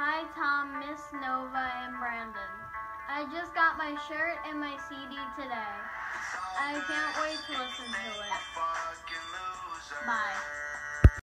Hi, Tom, Miss Nova, and Brandon. I just got my shirt and my CD today. I can't wait to listen to it. Bye.